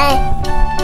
哎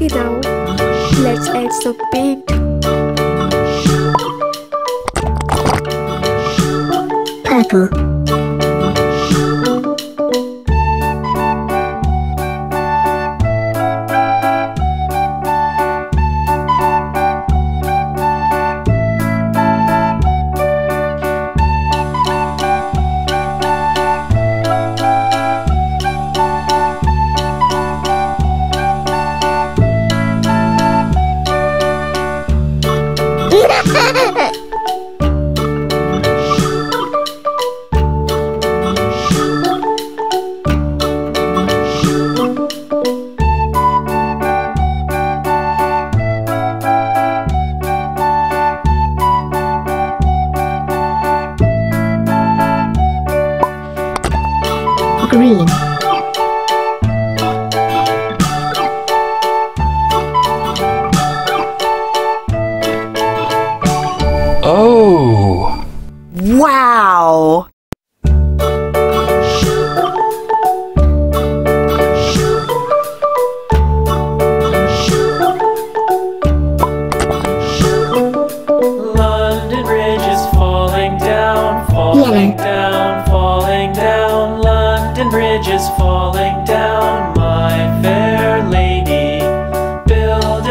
it out. Let's add some paint. Purple. green. Oh! Wow! London Bridge is falling down, falling yeah. down.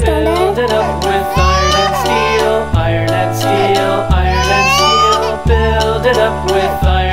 build it up with iron and steel, iron and steel, iron and steel. Build it up with iron.